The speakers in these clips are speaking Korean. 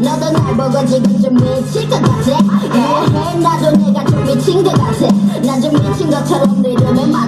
너도 날 보고 지금 좀 미칠 것 같아. 이해해 나도 내가 좀 미친 것 같아. 난 좀 미친 것처럼 내 이름을 막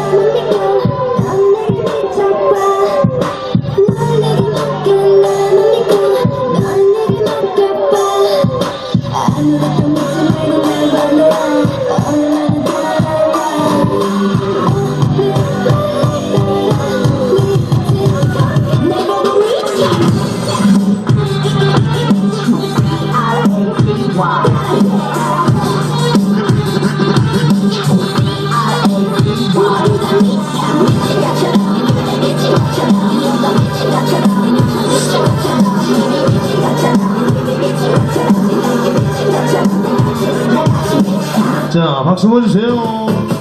Come on, come on, come on, come on, 자 박수 보주세요.